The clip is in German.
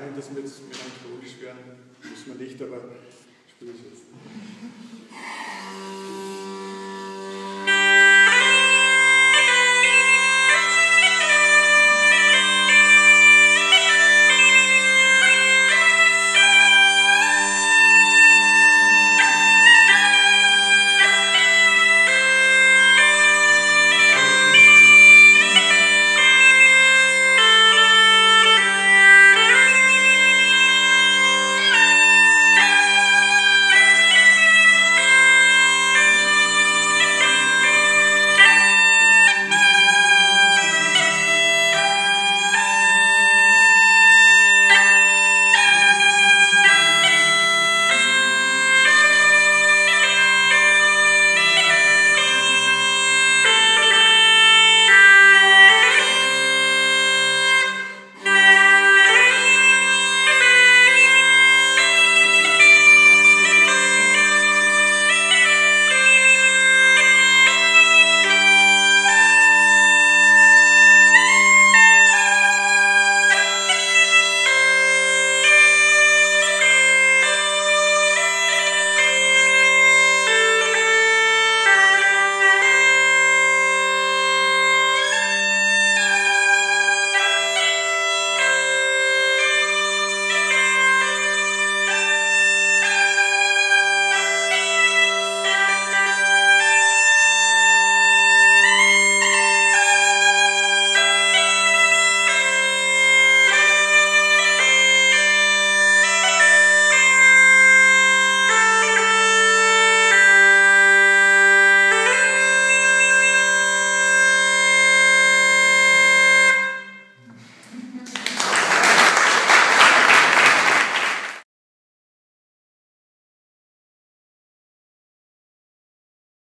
dahin, dass wir jetzt melancholisch werden. Muss man nicht, aber ich spüre es jetzt.